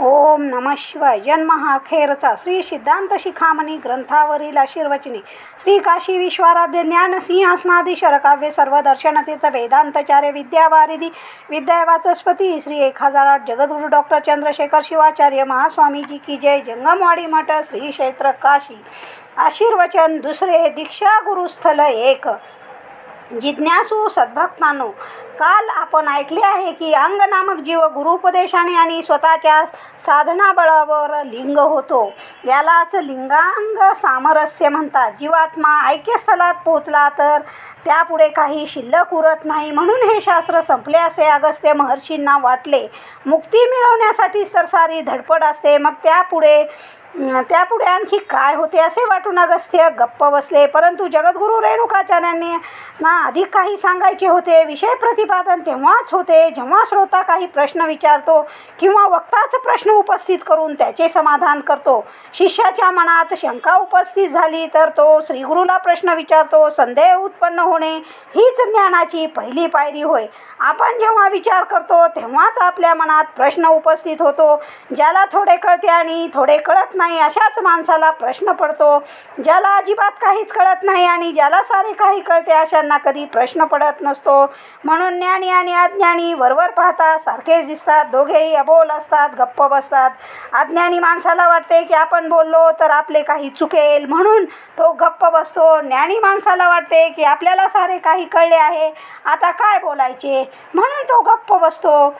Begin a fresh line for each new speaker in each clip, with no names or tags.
ओम नम शिवाय. जन्म हा श्री सिद्धांत शिखामणी ग्रंथावरील आशीर्वचनी. श्री काशी विश्वाराध्य ज्ञान सिंहासनाधीश्वर काव्य सर्व दर्शनतीर्थ वेदांतचार्य विद्यावारिधी विद्यावाचस्पती श्री एक हजार आठ जगद्गुरु डॉक्टर चंद्रशेखर शिवाचार्य महास्वामीजी की जय. जंगमवाडी मठ श्री क्षेत्र काशी. आशीर्वचन दुसरे दीक्षा गुरुस्थल एक. जिज्ञासू सद्भक्तांनो काल आपण ऐकले आहे की अंग नामक जीव गुरुपदेशाने आणि स्वतःच्या साधनाबळावर लिंग होतो. यालाच लिंगांग सामरस्य म्हणतात. जीवात्मा ऐक्यस्थलात पोचला तर त्यापुढे काही शिल्लक उरत नाही. म्हणून हे शास्त्र संपले असे अगस्त्य महर्षींना वाटले. मुक्ती मिळवण्यासाठीच तर सारी धडपड असते. मग त्यापुढे त्यापुढे आणखी काय होते असे वाटून अगस्त्य गप्प बसले. परंतु जगद्गुरू रेणुकाचार्यांनी ना अधिक काही सांगायचे होते. विषय प्रतिपादन तेव्हाच होते. जेव्हा श्रोता काही प्रश्न विचारतो किंवा वक्ताच प्रश्न उपस्थित करून त्याचे समाधान करतो शिष्याच्या मनात शंका उपस्थित झाली तर तो श्रीगुरूला प्रश्न विचारतो. संदेह उत्पन्न होणे हीच ज्ञानाची पहिली पायरी होय. आपण जेव्हा विचार करतो तेव्हाच आपल्या मनात प्रश्न उपस्थित होतो. ज्याला थोडे कळते आणि थोडे कळत नाही अशाच माणसाला प्रश्न पडतो. ज्याला अजिबात काहीच कळत नाही आणि ज्याला सारे काही कळते अशांना कधी प्रश्न पडत नसतो. म्हणून ज्ञानी आणि अज्ञानी वरवर पाहता सारखेच दिसतात. दोघेही अबोल असतात गप्प बसतात. अज्ञानी माणसाला वाटते की आपण बोललो तर आपले काही चुकेल म्हणून तो गप्प बसतो. ज्ञानी माणसाला वाटते की आपल्याला सारे काही कळले आहे. आता काय बोलायचे? म्हणून तो गप्प बसतो.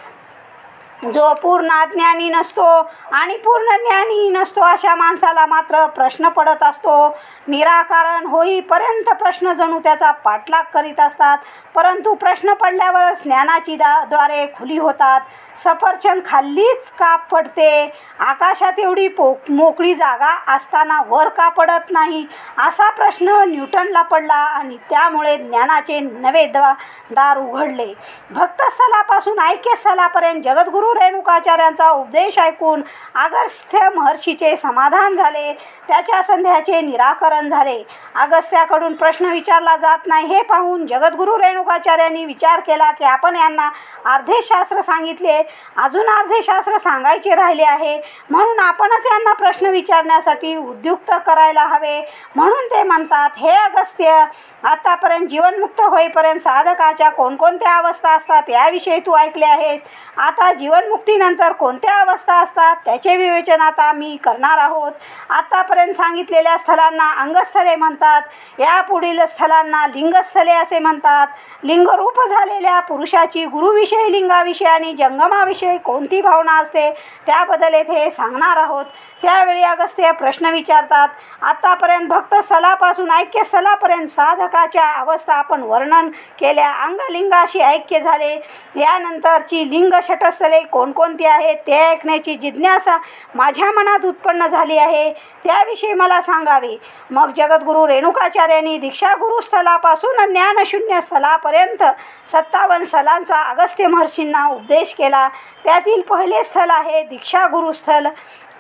जो पूर्ण अज्ञानी नसतो आणि पूर्ण ज्ञानी नसतो अशा माणसाला मात्र प्रश्न पडत असतो. निराकरण होईपर्यंत प्रश्न जणू त्याचा पाठलाग करीत असतात. परंतु प्रश्न पडल्यावरच ज्ञानाची दा द्वारे खुली होतात. सफरचंद खाल्लीच का पडते. आकाशात एवढी पो मोकळी जागा असताना वर का पडत नाही? असा प्रश्न न्यूटनला पडला आणि त्यामुळे ज्ञानाचे नवे द्वा दार उघडले. भक्तस्थलापासून ऐक्यस्थलापर्यंत जगद्गुरू रेणुकाचार्यांचा उपदेश ऐकून अगस्त्य महर्षीचे समाधान झाले. त्याच्या संध्याचे निराकरण झाले. अगस्त्याकडून प्रश्न विचारला जात नाही. हे पाहून जगद्गुरू रेणुकाचार्यांनी विचार केला की आपण यांना अर्धे शास्त्र सांगितले. अजून अर्धे शास्त्र सांगायचे राहिले आहे. म्हणून आपणच यांना प्रश्न विचारण्यासाठी उद्युक्त करायला हवे. म्हणून ते म्हणतात हे अगस्त्य आतापर्यंत जीवनमुक्त होईपर्यंत साधकाच्या कोणकोणत्या अवस्था असतात याविषयी तू ऐकले आहेस. आता जीवन जीवनमुक्तीनंतर कोणत्या अवस्था असतात त्याचे विवेचन आता मी करणार आहोत. आतापर्यंत सांगितलेल्या स्थलांना अंगस्थले म्हणतात. यापुढील स्थलांना लिंगस्थले असे म्हणतात. लिंगरूप झालेल्या पुरुषाची गुरुविषयी लिंगाविषयी आणि जंगमाविषयी कोणती भावना असते त्याबद्दल येथे सांगणार आहोत. त्यावेळी अगस्त्य प्रश्न विचारतात. आतापर्यंत भक्त स्थलापासून ऐक्य स्थलापर्यंत साधकाच्या अवस्था आपण वर्णन केल्या. अंगलिंगाशी ऐक्य झाले. यानंतरची लिंग षटस्थले कोणकोणती आहेत ते ऐकण्याची जिज्ञासा माझ्या मनात उत्पन्न झाली आहे. त्याविषयी मला सांगावे. मग जगद्गुरू रेणुकाचार्यांनी दीक्षागुरु स्थलापासून ज्ञानशून्य स्थलापर्यंत सत्तावन्न स्थलांचा अगस्त्य महर्षींना उपदेश केला. त्यातील पहिले स्थल आहे दीक्षागुरु स्थल.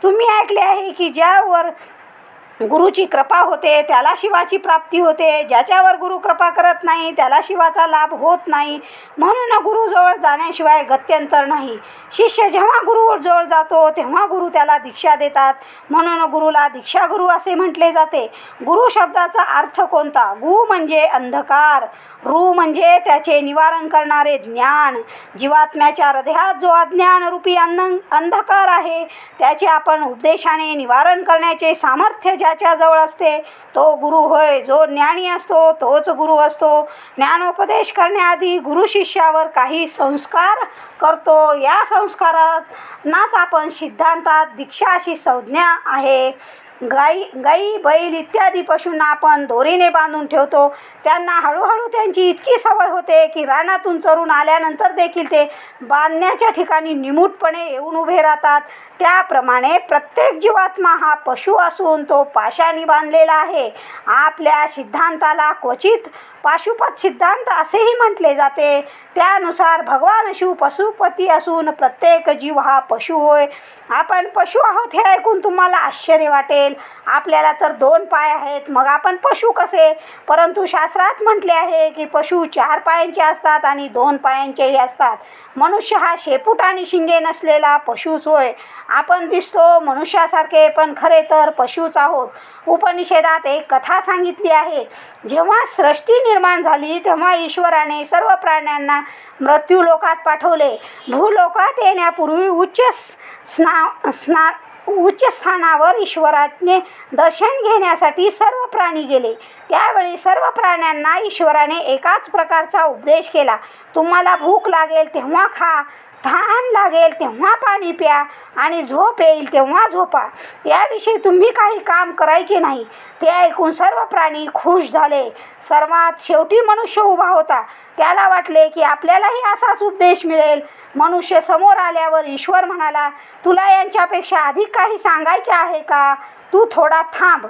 तुम्ही ऐकले आहे की ज्यावर गुरुची कृपा होते त्याला शिवाची प्राप्ती होते. ज्याच्यावर गुरु कृपा करत नाही त्याला शिवाचा लाभ होत नाही. म्हणून गुरुजवळ जाण्याशिवाय गत्यंतर नाही. शिष्य जेव्हा गुरुजवळ जातो तेव्हा गुरु त्याला दीक्षा देतात. म्हणून गुरुला दीक्षा गुरु असे म्हटले जाते. गुरु शब्दाचा अर्थ कोणता? गु म्हणजे अंधकार. रु म्हणजे त्याचे निवारण करणारे ज्ञान. जीवात्म्याच्या हृदयात जो अज्ञान रूपी अंध अंधकार आहे त्याचे आपण उपदेशाने निवारण करण्याचे सामर्थ्य ज्या जवळ असते. तो गुरु होय जो ज्ञानी असतो तोच गुरु असतो. ज्ञानोपदेश करण्याआधी गुरु शिष्यावर काही संस्कार करतो. या संस्कारांनाच आपण सिद्धांतात दीक्षा अशी संज्ञा आहे. गाई गाई बैल इत्यादी पशूंना आपण दोरीने बांधून ठेवतो. त्यांना हळूहळू त्यांची इतकी सवय होते की रानातून चरून आल्यानंतर देखील ते बांधण्याच्या ठिकाणी निमूटपणे येऊन उभे राहतात. त्याप्रमाणे प्रत्येक जीवात्मा हा पशु असून तो पाशाने बांधलेला आहे. आपल्या सिद्धांताला क्वचित पाशुपत सिद्धांत असेही म्हटले जाते. त्यानुसार भगवान शिव पशुपती असून प्रत्येक जीव हा पशु होय. आपण पशु आहोत हे ऐकून तुम्हाला आश्चर्य वाटेल. असेल. आपल्याला तर दोन पाय आहेत. मग आपण पशु कसे? परंतु शास्त्रात म्हटले आहे की पशु चार पायांचे असतात आणि दोन पायांचेही असतात. मनुष्य हा शेपूट आणि शिंगे नसलेला पशुच होय. आपण दिसतो मनुष्यासारखे पण खरे तर पशुच आहोत. उपनिषेदात एक कथा सांगितली आहे. जेव्हा सृष्टी निर्माण झाली तेव्हा ईश्वराने सर्व प्राण्यांना मृत्यू लोकात पाठवले. भूलोकात येण्यापूर्वी उच्च स्ना स्ना उच्च स्थानावर ईश्वराने दर्शन घेण्यासाठी सर्व प्राणी गेले. त्यावेळी सर्व प्राण्यांना ईश्वराने एकाच प्रकारचा उपदेश केला. तुम्हाला भूक लागेल तेव्हा खा. तहान लागेल तेव्हा पाणी प्या आणि झोप येईल तेव्हा झोपा. याविषयी तुम्ही काही काम करायचे नाही. ते ऐकून सर्व प्राणी खुश झाले. सर्वात शेवटी मनुष्य उभा होता. त्याला वाटले की आपल्यालाही असाच उपदेश मिळेल. मनुष्य समोर आल्यावर ईश्वर म्हणाला तुला यांच्यापेक्षा अधिक काही सांगायचे आहे का? तू थोडा थांब.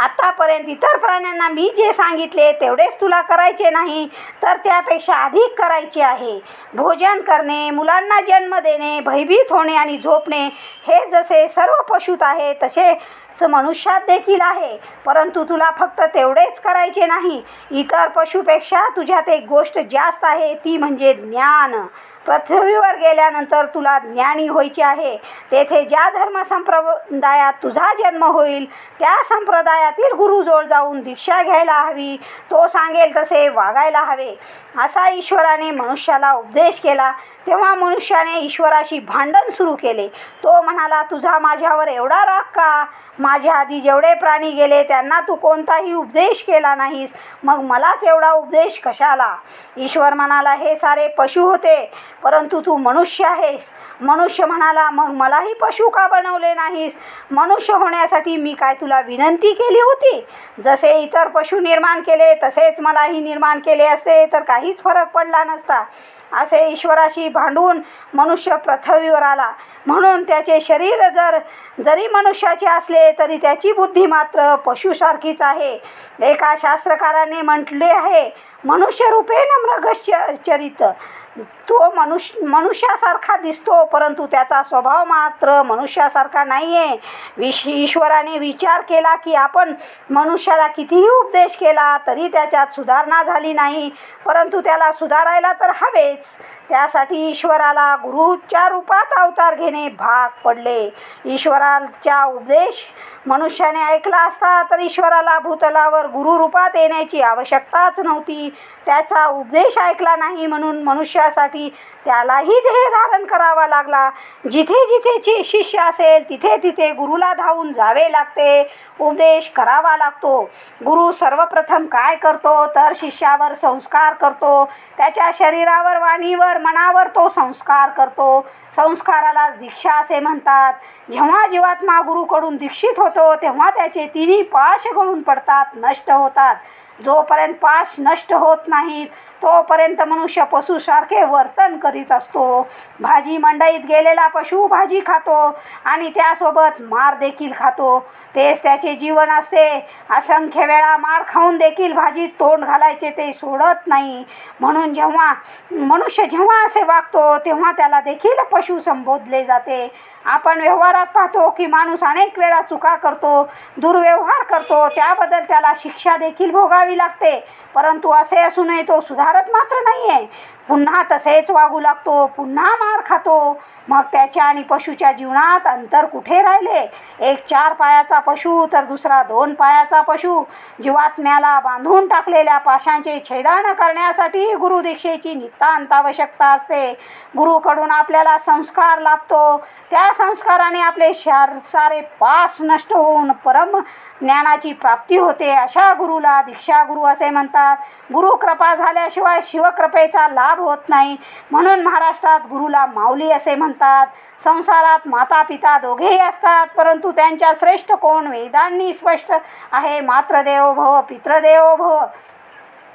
आतापर्यंत इतर प्राण्यांना मी जे सांगितले तेवढेच तुला करायचे नाही तर त्यापेक्षा अधिक करायचे आहे. भोजन करणे मुलांना जन्म देणे भयभीत होणे आणि झोपणे हे जसे सर्व पशुत आहे तसे मनुष्यात देखील आहे. परंतु तुला फक्त तेवढेच करायचे नाही. इतर पशुपेक्षा तुझ्यात एक गोष्ट जास्त आहे ती म्हणजे ज्ञान. पृथ्वीवर गेल्यानंतर तुला ज्ञानी व्हायचे आहे. तेथे ज्या धर्म संप्रदायात तुझा जन्म होईल त्या संप्रदायातील गुरुजवळ जाऊन दीक्षा घ्यायला हवी. तो सांगेल तसे वागायला हवे. असा ईश्वराने मनुष्याला उपदेश केला. तेव्हा मनुष्याने ईश्वराशी भांडण सुरू केले. तो म्हणाला तुझा माझ्यावर एवढा राग का? माझ्या आधी जेवढे प्राणी गेले त्यांना तू कोणताही उपदेश केला नाहीस. मग मलाच एवढा उपदेश कशाला? ईश्वर म्हणाला हे सारे पशु होते परंतु तू मनुष्य आहेस. मनुष्य म्हणाला मग मलाही पशु का बनवले नाहीस? मनुष्य होण्यासाठी मी काय तुला विनंती केली होती? जसे इतर पशु निर्माण केले तसेच मलाही निर्माण केले असते तर काहीच फरक पडला नसता. असे ईश्वराशी भांडून मनुष्य पृथ्वीवर आला. म्हणून त्याचे शरीर जर जरी मनुष्याचे असले तरी त्याची बुद्धी मात्र पशुसारखीच आहे. एका शास्त्रकाराने म्हटले आहे मनुष्यरूपे न मृगश्च चरित. तो मनुष्य मनुष्यासारखा दिसतो परंतु त्याचा स्वभाव मात्र मनुष्यासारखा नाही आहे विश ईश्वराने विचार केला की आपण मनुष्याला कितीही उपदेश केला तरी त्याच्यात सुधारणा झाली नाही. परंतु त्याला सुधारायला तर हवेच. त्यासाठी ईश्वराला गुरुच्या रूपात अवतार घेणे भाग पडले. ईश्वराचा उपदेश मनुष्याने ऐकला असता तर ईश्वराला भूतलावर गुरुरूपात येण्याची आवश्यकताच नव्हती. त्याचा उपदेश ऐकला नाही म्हणून मनुष्यासाठी त्यालाही ध्येय धारण करावा लागला. जिथे जिथे शिष्य असेल तिथे तिथे गुरुला धावून जावे लागते. उपदेश करावा लागतो. गुरु सर्वप्रथम काय करतो? तर शिष्यावर संस्कार करतो. त्याच्या शरीरावर वाणीवर मनावर तो संस्कार करतो. संस्काराला दीक्षा असे म्हणतात. जेव्हा जीवात्मा गुरुकडून दीक्षित होतो तेव्हा त्याचे तिन्ही पाश गळून पडतात नष्ट होतात. जोपर्यंत पाश नष्ट होत नाहीत तोपर्यंत मनुष्य पशुसारखे वर्तन करीत असतो. भाजी मंडईत गेलेला पशु भाजी खातो आणि त्यासोबत मार देखील खातो. तेच त्याचे जीवन असते. असंख्य वेळा मार खाऊन देखील भाजीत तोंड घालायचे ते सोडत नाही. म्हणून जेव्हा मनुष्य जेव्हा असे वागतो तेव्हा त्याला देखील पशु संबोधले जाते. आपण व्यवहारात पाहतो की माणूस अनेक वेळा चुका करतो दुर्व्यवहार करतो. त्याबद्दल त्याला शिक्षा देखील भोगावी लागते. परंतु असे असूनही तो सुधारत मात्र नाही आहे पुन्हा तसेच वागू लागतो पुन्हा मार खातो. मग त्याच्या आणि पशुच्या जीवनात अंतर कुठे राहिले? एक चार पायाचा पशु तर दुसरा दोन पायाचा पशु. जीवात्म्याला बांधून टाकलेल्या पाशांचे छेदान करण्यासाठी गुरुदीक्षेची नितांत आवश्यकता असते. गुरुकडून आपल्याला संस्कार लाभतो. त्या संस्काराने आपले शार सारे पास नष्ट होऊन परम ज्ञानाची प्राप्ती होते. अशा गुरुला दीक्षा गुरु असे म्हणतात. गुरु कृपा झाल्याशिवाय शिवकृपेचा लाभ होत नाही. म्हणून महाराष्ट्रात गुरुला माऊली असे म्हणतात. संसारात माता पिता दोघेही असतात परंतु त्यांच्या श्रेष्ठ कोण? वेदांनी स्पष्ट आहे. मात्रदेवो भव पितृदेवो भव.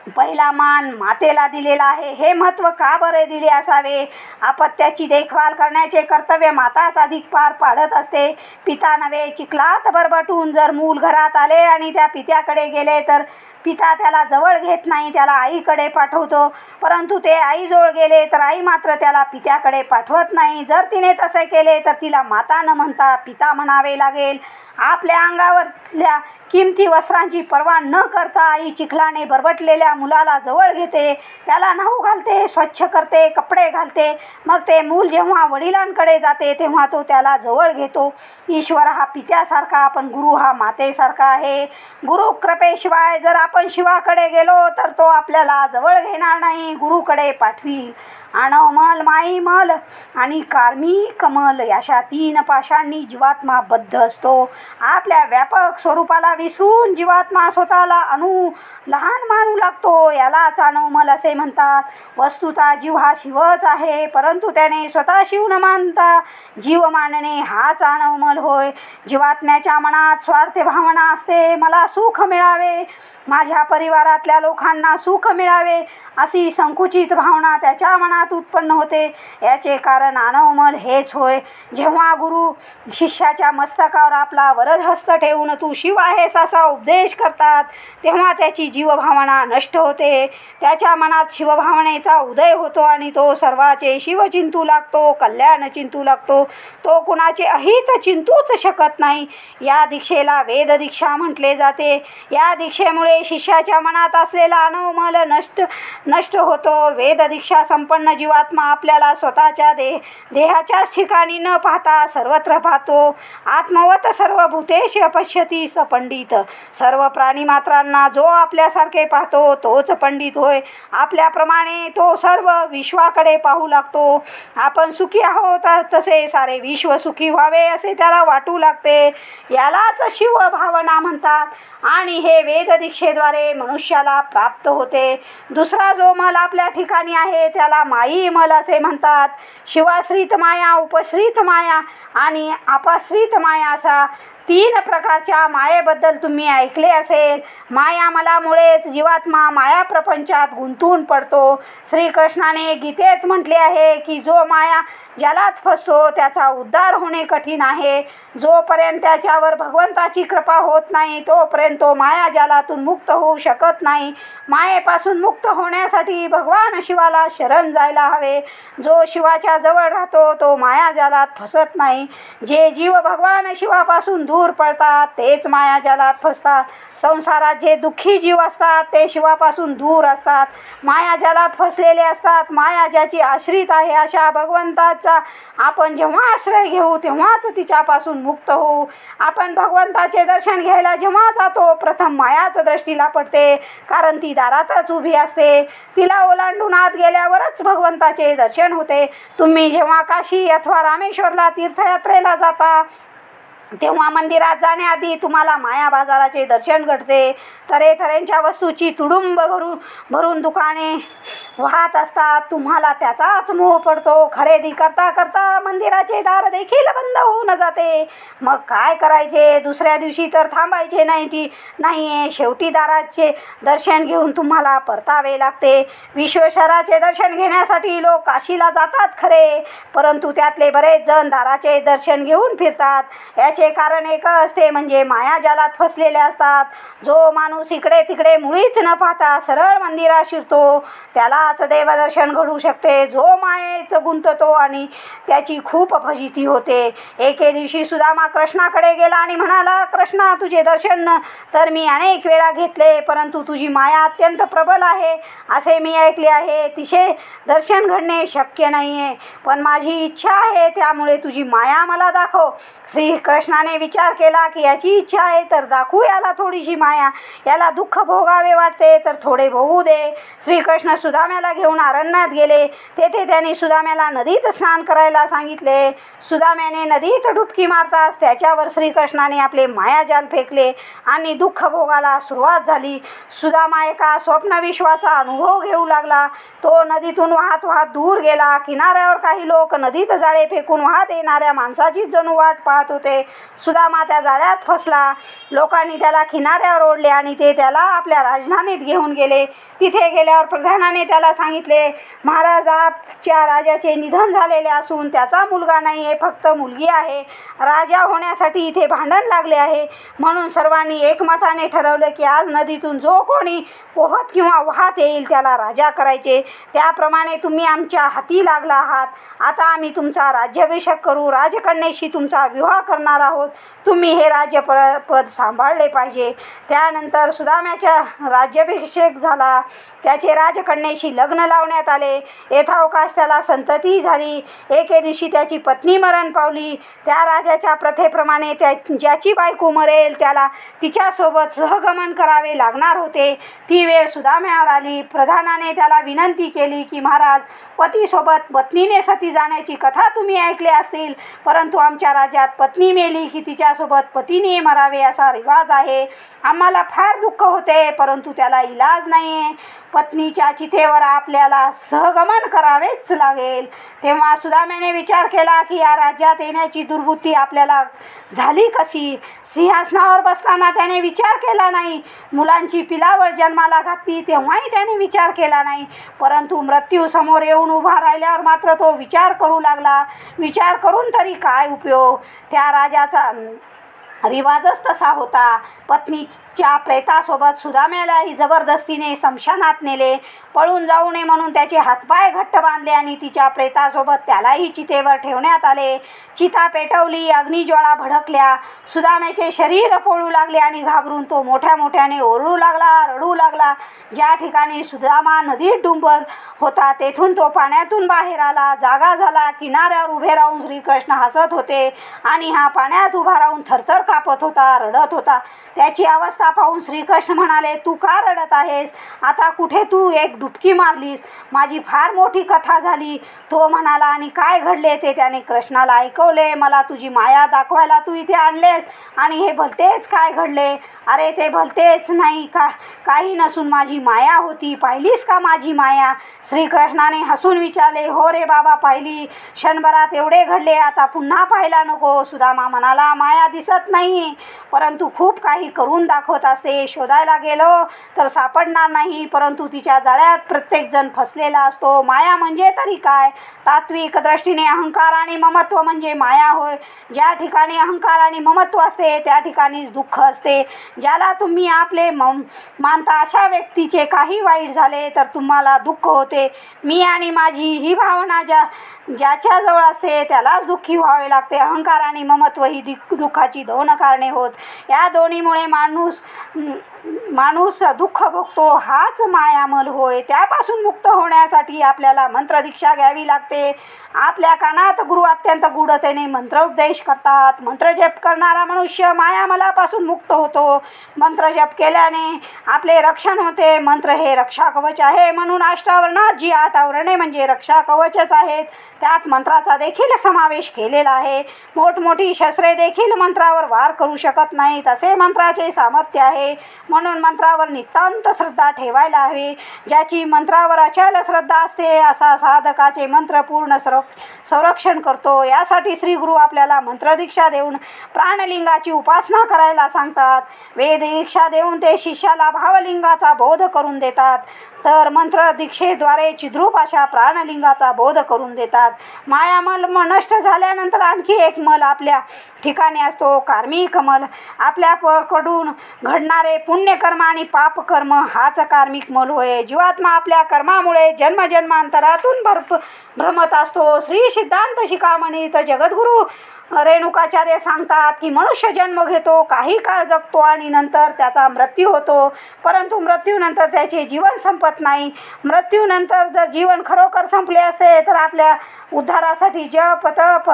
पहिला मान मातेला दिलेला आहे. हे महत्त्व का बरे दिले असावे? अपत्याची देखभाल करण्याचे कर्तव्य माताच अधिक पार पाडत असते. पिता नव्हे चिखलात बरबटून जर मूल घरात आले आणि त्या पित्याकडे गेले तर पिता त्याला जवळ घेत नाही त्याला आईकडे पाठवतो. परंतु ते आईजवळ गेले तर आई मात्र त्याला पित्याकडे पाठवत नाही. जर तिने तसे केले तर तिला माता न म्हणता पिता म्हणावे लागेल. आपल्या अंगावरल्या किमती वस्त्रांची पर्वा न करता आई चिखलाने बरबटलेल्या मुलाला जवळ घेते. त्याला न्हाऊ घालते स्वच्छ करते कपडे घालते. मग ते मूल जेव्हा वडिलांकडे जाते तेव्हा तो त्याला जवळ घेतो. ईश्वर हा पित्यासारखा पण गुरु हा मातेसारखा आहे. गुरु कृपेशिवाय जर आपण आपण शिवाकडे गेलो तर तो आपल्याला जवळ घेणार नाही. गुरुकडे पाठवील. आणवमल माईमल आणि कार्मी कमल अशा तीन पाशांनी जीवात्मा बद्ध असतो. आपल्या व्यापक स्वरूपाला विसरून जीवात्मा स्वतःला अणू लहान मानू लागतो. यालाच आणवमल असे म्हणतात. वस्तुता जीव हा शिवच आहे परंतु त्याने स्वतः शिव न मानता जीव मानणे हाच आणवमल होय. जीवात्म्याच्या मनात स्वार्थ भावना असते. मला सुख मिळावे. माझ्या परिवारातल्या लोकांना सुख मिळावे अशी संकुचित भावना त्याच्या मनात उत्पन्न होते. याचे कारण अनवमल हेच होय. जेव्हा गुरु शिष्याच्या मस्तकावर आपला वरद हस्त ठेवून तू शिव आहेस असा उपदेश करतात तेव्हा त्याची जीवभावना नष्ट होते. त्याच्या मनात शिवभावनेचा उदय होतो आणि तो सर्वाचे शिव चिंतू लागतो कल्याण चिंतू लागतो. तो कुणाचे अहित चिंतूच शकत नाही. या दीक्षेला वेद दीक्षा म्हटले जाते. या दीक्षेमुळे शिष्याच्या मनात असलेला अनवमल नष्ट नष्ट होतो. वेद दीक्षा संपन्न जीवात्मा आपल्याला स्वतःच्या दे देहाच्याच ठिकाणी न पाहता सर्वत्र पाहतो. आत्मवत सर्व भूतेश पश्यती स पंडित. सर्व प्राणीमात्रांना जो आपल्यासारखे पाहतो तोच पंडित होय. आपल्याप्रमाणे तो सर्व विश्वाकडे पाहू लागतो. आपण सुखी आहोत तसे सारे विश्व सुखी व्हावे असे त्याला वाटू लागते. यालाच शिव भावना म्हणतात. आणि हे वेद दीक्षेद्वारे मनुष्याला प्राप्त होते. दुसरा जो मल आपल्या ठिकाणी आहे त्याला माई मल असे म्हणतात. शिवाश्रित माया उपश्रित माया आणि अपाश्रित माया असा तीन प्रकारच्या मायेबद्दल तुम्ही ऐकले असेल. माया मलामुळेच जीवात्मा माया प्रपंचात गुंतून पडतो. श्रीकृष्णाने गीतेत म्हटले आहे की जो माया ज्यालाच फसतो त्याचा उद्धार होणे कठीण आहे. जोपर्यंत त्याच्यावर भगवंताची कृपा होत नाही तोपर्यंत तो माया जालातून मुक्त होऊ शकत नाही. मायेपासून मुक्त होण्यासाठी भगवान शिवाला शरण जायला हवे. जो शिवाच्या जवळ राहतो तो माया जालात फसत नाही. जे जीव भगवान शिवापासून दूर पडतात तेच माया जालात फसतात. संसारात जे दुःखी जीव असतात ते शिवापासून दूर असतात. माया जलात फसलेले असतात माया ज्याची आश्रित आहे अशा भगवंताचा आपण जेव्हा आश्रय घेऊ तेव्हाच तिच्यापासून मुक्त होऊ. आपण भगवंताचे दर्शन घ्यायला जेव्हा जातो प्रथम मायाच दृष्टीला पडते. कारण ती दारातच उभी असते. तिला ओलांडून आत गेल्यावरच भगवंताचे दर्शन होते. तुम्ही जेव्हा काशी अथवा रामेश्वरला तीर्थयात्रेला जाता तेव्हा मंदिरात जाण्याआधी तुम्हाला माया बाजाराचे दर्शन घडते. तऱ्हेतऱ्हेंच्या वस्तूची तुडुंब भरून भरून दुकाने वाहत असतात. तुम्हाला त्याचाच मोह पडतो. खरेदी करता करता मंदिराचे दार देखील बंद होऊन जाते. मग काय करायचे? दुसऱ्या दिवशी तर थांबायचे नाही ती नाही आहे शेवटी दाराचे दर्शन घेऊन तुम्हाला परतावे लागते. विश्वेश्वराचे दर्शन घेण्यासाठी लोक काशीला जातात खरे. परंतु त्यातले बरेच जण दाराचे दर्शन घेऊन फिरतात. याचे कारण एक असते म्हणजे मायाजालात फसलेले असतात जो माणूस इकडे तिकडे मुळीच न पाहता सरळ मंदिरात शिरतो त्यालाच देवदर्शन घडू शकते. जो मायेचं गुंततो आणि त्याची खूप फजिती होते. एके दिवशी सुदामा कृष्णाकडे गेला आणि म्हणाला कृष्णा तुझे दर्शन तर मी अनेक वेळा घेतले परंतु तुझी माया अत्यंत प्रबल आहे. असे मी ऐकले आहे. तिचे दर्शन घडणे शक्य नाही आहे पण माझी इच्छा आहे त्यामुळे तुझी माया मला दाखव. कृष्णाने विचार केला की याची इच्छा आहे तर दाखवू याला थोडीशी माया. याला दुःख भोगावे वाटते तर थोडे भोगू दे. श्रीकृष्ण सुदाम्याला घेऊन अरण्यात गेले. तेथे त्यांनी सुदाम्याला नदीत स्नान करायला सांगितले. सुदाम्याने नदीत डुबकी मारताच त्याच्यावर श्रीकृष्णाने आपले मायाजाल फेकले आणि दुःख भोगाला सुरुवात झाली. सुदामा एका स्वप्नविश्वाचा अनुभव घेऊ लागला. तो नदीतून वाहत वाहत दूर गेला. किनाऱ्यावर काही लोक नदीत जाळे फेकून वाहत येणाऱ्या माणसाचीच जणू वाट पाहत होते. सुदामा त्या जाळ्यात फसला. लोकांनी त्याला किनाऱ्यावर ओढले आणि ते त्याला आपल्या राजधानीत घेऊन गेले. तिथे गेल्यावर प्रधानाने त्याला सांगितले महाराजाच्या राजाचे निधन झालेले असून त्याचा मुलगा नाही आहे फक्त मुलगी आहे. राजा होण्यासाठी इथे भांडण लागले आहे. म्हणून सर्वांनी एकमताने ठरवलं की आज नदीतून जो कोणी पोहत किंवा वाहत येईल त्याला राजा करायचे. त्याप्रमाणे तुम्ही आमच्या हाती लागला आहात. आता आम्ही तुमचा राज्याभिषेक करू. राजकन्येशी तुमचा विवाह करणार आहोत. तुम्ही हे राज्य प पद सांभाळले पाहिजे. त्यानंतर सुदाम्याच्या राज्याभिषेक झाला. त्याचे राजकन्येशी लग्न लावण्यात आले. यथावकाश त्याला संतती झाली. एके दिवशी त्याची पत्नी मरण पावली. त्या राजाच्या प्रथेप्रमाणे त्या ज्याची बायको मरेल त्याला तिच्यासोबत सहगमन करावे लागणार होते. ती वेळ सुदाम्यावर आली. प्रधानाने त्याला विनंती केली की महाराज पतीसोबत पत्नीने सती जाण्याची कथा तुम्ही ऐकली असतील. परंतु आमच्या राज्यात पत्नी मेली की तिच्यासोबत पतीने मरावे असा रिवाज आहे. आम्हाला फार दुःख होते परंतु त्याला इलाज नाही आहे पत्नीच्या चितेवर आपल्याला सहगमन करावेच लागेल. तेव्हा सुदाम्याने विचार केला की या राज्यात येण्याची दुर्बुद्धी आपल्याला झाली कशी? सिंहासनावर बसताना त्याने विचार केला नाही. मुलांची पिलावळ जन्माला घातली तेव्हाही त्याने विचार केला नाही. परंतु मृत्यू समोर येऊन उभा राहिल्यावर मात्र तो विचार करू लागला. विचार करून तरी काय उपयोग? त्या राजाचा रिवाजच तसा होता. च्या प्रेतासोबत सुदाम्यालाही जबरदस्तीने समशानात नेले. पळून जाऊ नये म्हणून त्याचे हातपाय घट्ट बांधले आणि तिच्या प्रेतासोबत त्यालाही चितेवर ठेवण्यात आले. चिता पेटवली अग्निज्वाळा भडकल्या. सुदाम्याचे शरीर पोळू लागले आणि घाबरून तो मोठ्या मोठ्याने ओरडू लागला रडू लागला. ज्या ठिकाणी सुदामा नदीत डुंबर होता तेथून तो पाण्यातून बाहेर आला. जागा झाला किनाऱ्यावर उभे राहून श्रीकृष्ण हसत होते आणि हा पाण्यात उभा राहून थरथर कापत होता रडत होता. त्याची अवस्था पाहून श्रीकृष्ण म्हणाले तू का रडत आहेस? आता कुठे तू एक डुबकी मारलीस? माझी फार मोठी कथा झाली. तो म्हणाला आणि काय घडले ते? त्याने कृष्णाला ऐकवले मला तुझी माया दाखवायला तू इथे आणलेस. आणि हे भलतेच काय घडले? अरे ते भलतेच नाही का? काही नसून माझी माया होती. पाहिलीस का माझी माया? श्रीकृष्णाने हसून विचारले हो रे बाबा पाहिली. क्षणभरात एवढे घडले. आता पुन्हा पाहायला नको. सुदामा म्हणाला माया दिसत नाही. परंतु खूप काही करून दाखवत असते शोधायला गेलो तर सापडणार नाही परंतु तिच्या जाळ्यात प्रत्येकजण फसलेला असतो. माया म्हणजे तरी काय? तात्विक दृष्टीने अहंकार आणि ममत्व म्हणजे माया होय. ज्या ठिकाणी अहंकार आणि ममत्व असते त्या ठिकाणी दुःख असते. ज्याला तुम्ही आपले मम मानता अशा व्यक्तीचे काही वाईट झाले तर तुम्हाला दुःख होते. मी आणि माझी ही भावना ज्या ज्याच्याजवळ असते त्यालाच दुःखी व्हावे लागते. अहंकार आणि ममत्व ही दिक दुःखाची दोन कारणे होत. या दोन्हीमुळे माणूस 嗯 माणूस दुःख भोगतो हाच मायामल होय. त्यापासून मुक्त होण्यासाठी आपल्याला मंत्रदीक्षा घ्यावी लागते. आपल्या कानात गुरु अत्यंत गूढतेने मंत्रोपदेश करतात. मंत्रजप करणारा मनुष्य मायामलापासून मुक्त होतो. मंत्रजप केल्याने आपले रक्षण होते. मंत्र हे रक्षा कवच आहे म्हणून अष्टावरणात जी आठ आवरणे म्हणजे रक्षा कवचच आहेत त्यात मंत्राचा देखील समावेश केलेला आहे. मोठमोठी शस्त्रे देखील मंत्रावर वार करू शकत नाहीत. असे मंत्राचे सामर्थ्य आहे. म्हणून मंत्रावर नितांत श्रद्धा ठेवायला हवी. ज्याची मंत्रावर अचल श्रद्धा असते असा साधकाचे मंत्र पूर्ण संर संरक्षण करतो. यासाठी श्री गुरु आपल्याला मंत्रदीक्षा देऊन प्राणलिंगाची उपासना करायला सांगतात. वेद दीक्षा देऊन ते शिष्याला भावलिंगाचा बोध करून देतात. तर मंत्र दीक्षेद्वारे चिद्रूप अशा प्राणलिंगाचा बोध करून देतात. मायामल म नष्ट झाल्यानंतर आणखी एक मल आपल्या ठिकाणी असतो कार्मिक मल. आपल्या घडणारे पुण्यकर्म आणि पापकर्म हाच कार्मिक मल होय. जीवात्मा आपल्या कर्मामुळे जन्मजन्मांतरातून भरप भ्रमत असतो. श्री सिद्धांत शिकामणी तर जगद्गुरू रेणुकाचार्य सांगतात की मनुष्य जन्म घेतो काही काळ जगतो आणि नंतर त्याचा मृत्यू होतो. परंतु मृत्यूनंतर त्याचे जीवन संपत नाही. मृत्यूनंतर जर जीवन खरोखर संपले असते तर आपल्या उद्धारासाठी जप तप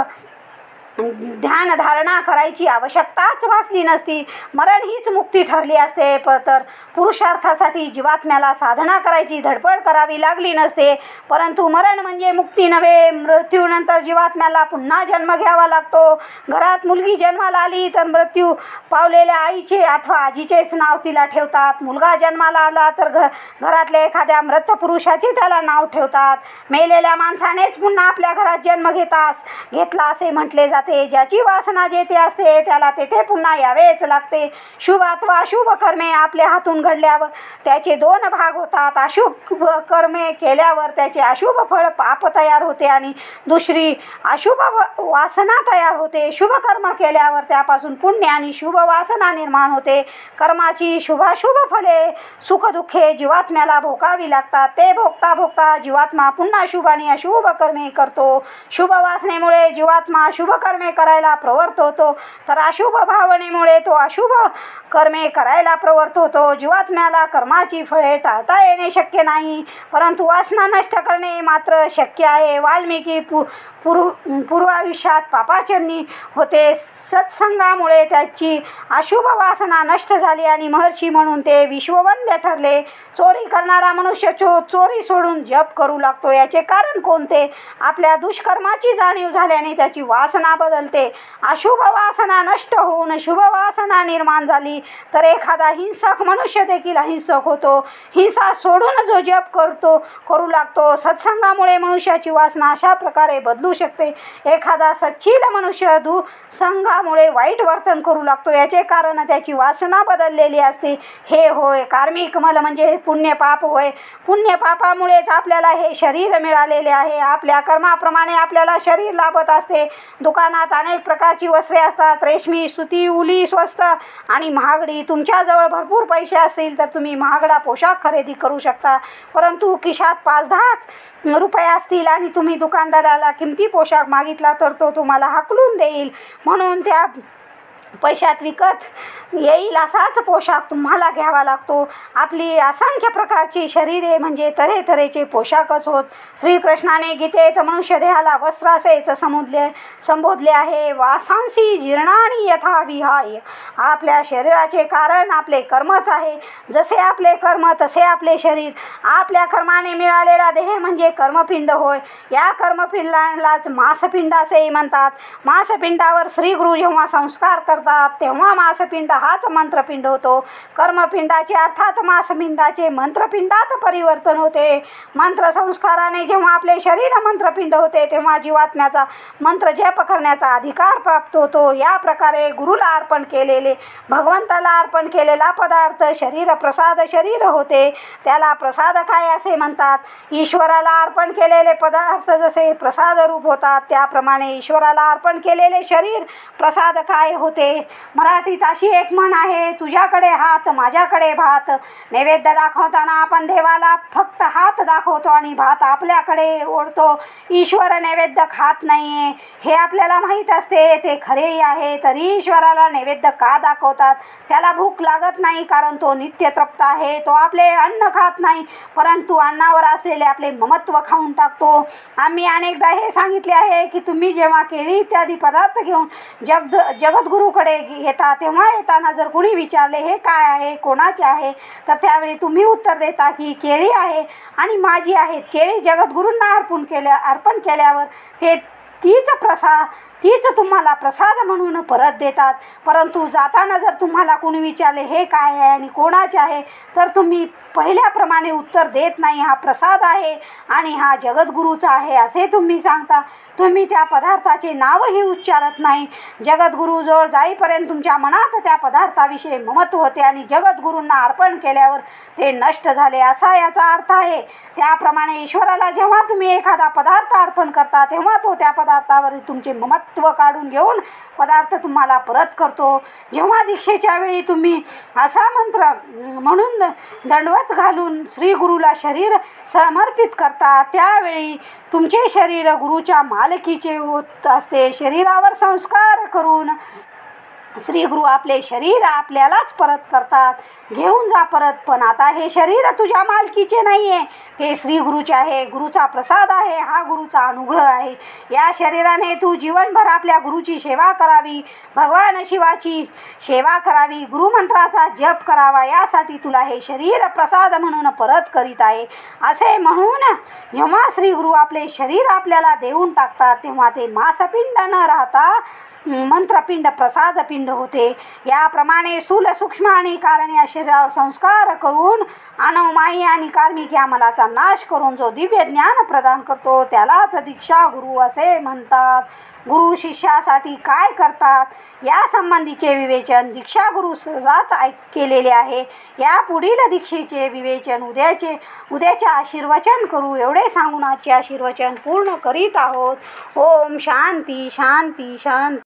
ध्यान धारणा करायची आवश्यकताच भासली नसती. मरण हीच मुक्ती ठरली असते प तर पुरुषार्थासाठी जीवात्म्याला साधना करायची धडपड करावी लागली नसते. परंतु मरण म्हणजे मुक्ती नव्हे मृत्यूनंतर जीवात्म्याला पुन्हा जन्म घ्यावा लागतो. घरात मुलगी जन्माला आली तर मृत्यू पावलेल्या आईचे अथवा आजीचेच नाव तिला ठेवतात. मुलगा जन्माला आला तर घ घरातल्या एखाद्या मृत पुरुषाचे त्याला नाव ठेवतात. मेलेल्या माणसानेच पुन्हा आपल्या घरात जन्म घेतास घेतला असे म्हटले जाते. असते ज्याची वासना जेथे असते त्याला तेथे पुन्हा यावेच लागते. शुभ अथवा अशुभ कर्मे आपल्या हातून घडल्यावर त्याचे दोन भाग होतात. अशुभ कर्मे केल्यावर त्याचे अशुभ फळ पाप तयार होते आणि दुसरी अशुभ व- वासना तयार होते. शुभ कर्म केल्यावर त्यापासून पुण्य आणि शुभ वासना निर्माण होते. कर्माची शुभाशुभ फले सुखदुःखे जीवात्म्याला भोगावी लागतात. ते भोगता भोगता जीवात्मा पुन्हा शुभ आणि अशुभ कर्मे करतो. शुभ वासनेमुळे जीवात्मा शुभ कर्म कर्मे करायला प्रवृत्त होतो. तर अशुभ भावनेमुळे तो अशुभ कर्मे करायला प्रवृत्त होतो. जीवात्म्याला कर्माची फळे टाळता येणे शक्य नाही. परंतु वासना नष्ट करणे मात्र शक्य आहे. वाल्मिकी पू पूर्व पूर्वायुष्यात पापाचरणी होते. सत्संगामुळे त्याची अशुभ वासना नष्ट झाली आणि महर्षी म्हणून ते विश्ववंद्य ठरले. चोरी करणारा मनुष्य चो चोरी सोडून जप करू लागतो. याचे कारण कोणते? आपल्या दुष्कर्माची जाणीव झाल्याने त्याची वासना बदलते. अशुभ वासना नष्ट होऊन शुभ वासना निर्माण झाली. तर एखादा हिंसक मनुष्य देखील अहिंसक होतो. हिंसा सोडून जो जप करतो करू लागतो. सत्संगामुळे मनुष्याची वासना अशा प्रकारे बदलू शकते. एखादा सच्चिल मनुष्य दुसंगामुळे वाईट वर्तन करू लागतो. याचे कारण त्याची वासना बदललेली असते. हे होय कार्मिक मल म्हणजे पुण्य पाप होय. पुण्य पापामुळेच आपल्याला हे शरीर मिळालेले आहे. आपल्या कर्माप्रमाणे आपल्याला शरीर लाभत असते. दुकान दुकानात अनेक प्रकारची वस्त्रे असतात. रेशमी सुती उली स्वस्त. आणि महागडी तुमच्याजवळ भरपूर पैसे असतील तर तुम्ही महागडा पोशाख खरेदी करू शकता. परंतु खिशात पाच दहाच रुपये असतील आणि तुम्ही दुकानदाराला किमती पोशाख मागितला तर तो तुम्हाला हाकलून देईल. म्हणून त्या पैशात विकत येईल असाच पोशाख तुम्हाला घ्यावा लागतो. आपली असंख्य प्रकारची शरीरे म्हणजे तऱ्हेतऱ्हेचे पोशाखच होत. श्रीकृष्णाने गीतेत मनुष्य देहाला वस्त्रासेच समुदले संबोधले आहे. वासांसी जीर्णाणी यथा विहाय. आपल्या शरीराचे कारण आपले कर्मच आहे. जसे आपले कर्म तसे आपले शरीर. आपल्या कर्माने मिळालेला देह म्हणजे कर्मपिंड होय. या कर्मपिंडालाच मासपिंड असेही म्हणतात. मासपिंडावर श्रीगुरु जेव्हा संस्कार करतात तेव्हा मासपिंड हाच मंत्रपिंड होतो. कर्मपिंडाचे अर्थात मासपिंडाचे मंत्रपिंडात परिवर्तन होते. मंत्र संस्काराने जेव्हा आपले शरीर मंत्रपिंड होते तेव्हा जीवात्म्याचा मंत्र जप करण्याचा अधिकार प्राप्त होतो. या प्रकारे गुरुला अर्पण केलेले भगवंताला अर्पण केलेला पदार्थ शरीर प्रसाद शरीर होते. त्याला प्रसाद काय असे म्हणतात? ईश्वराला अर्पण केलेले पदार्थ जसे प्रसाद रूप होतात त्याप्रमाणे ईश्वराला अर्पण केलेले शरीर प्रसाद काय होते? मराठीत अशी एक म्हण आहे तुझ्याकडे हात माझ्याकडे भात. नैवेद्य दाखवताना आपण देवाला फक्त हात दाखवतो आणि भात आपल्याकडे ओढतो. ईश्वर नैवेद्य खात नाही आहे हे आपल्याला माहीत असते ते खरेही आहे तरी ईश्वराला नैवेद्य का दाखवतात? त्याला भूक लागत नाही कारण तो नित्य तृप्त आहे. तो आपले अन्न खात नाही परंतु अन्नावर असलेले आपले ममत्व खाऊन टाकतो. आम्ही अनेकदा हे सांगितले आहे की तुम्ही जेव्हा केळी इत्यादी पदार्थ घेऊन जगद जगद्गुरूकडे येता तेव्हा येताना जर कुणी विचारले हे काय आहे? कोणाचे आहे? तर त्यावेळी तुम्ही उत्तर देता की केळी आहे. आणि माझी आहेत. केळी जगद्गुरूंना अर्पण केल्या अर्पण केल्यावर ते तीच प्रसा तीच तुम्हाला प्रसाद म्हणून परत देतात. परंतु जाताना जर तुम्हाला कोणी विचारले हे काय आहे आणि कोणाचे आहे? तर तुम्ही पहिल्याप्रमाणे उत्तर देत नाही. हा प्रसाद आहे आणि हा जगद्गुरूचा आहे असे तुम्ही सांगता. तुम्ही त्या पदार्थाचे नावही उच्चारत नाही. जगद्गुरूजवळ जाईपर्यंत तुमच्या मनात त्या पदार्थाविषयी ममत्व होते आणि जगद्गुरूंना अर्पण केल्यावर ते नष्ट झाले असा याचा अर्थ आहे. त्याप्रमाणे ईश्वराला जेव्हा तुम्ही एखादा पदार्थ अर्पण करता तेव्हा तो त्या पदार्थावर तुमचे ममत्व तत्व काढून घेऊन पदार्थ तुम्हाला परत करतो. जेव्हा दीक्षेच्या वेळी तुम्ही असा मंत्र म्हणून दंडवत घालून श्री गुरुला शरीर समर्पित करता त्यावेळी तुमचे शरीर गुरुच्या मालकीचे होत असते. शरीरावर संस्कार करून श्री गुरु आपले शरीर आपल्यालाच परत करतात. घेऊन जा परत पण आता हे शरीर तुझ्या मालकीचे नाही आहे ते श्रीगुरुचे आहे गुरुचा प्रसाद आहे हा गुरुचा अनुग्रह आहे. या शरीराने तू जीवनभर आपल्या गुरुची सेवा करावी भगवान शिवाची सेवा करावी गुरुमंत्राचा जप करावा यासाठी तुला हे शरीर प्रसाद म्हणून परत करीत आहे. असे म्हणून जेव्हा श्रीगुरु आपले शरीर आपल्याला देऊन टाकतात तेव्हा ते मासपिंड न राहता मंत्रपिंड प्रसादपिंड पिंड होते. याप्रमाणे स्थूल सूक्ष्म आणि कारण या शरीरावर संस्कार करून अनवमायी आणि कार्मिक या मलाचा नाश करून जो दिव्य ज्ञान प्रदान करतो त्यालाच दीक्षा गुरु असे म्हणतात. गुरु शिष्यासाठी काय करतात? या संबंधीचे विवेचन दीक्षा गुरु सजात ऐक केलेले आहे. या पुढील दीक्षेचे विवेचन उद्याचे उद्याचे आशीर्वचन करू. एवढे सांगून आजचे आशीर्वचन पूर्ण करीत आहोत. ओम शांती शांती शांती.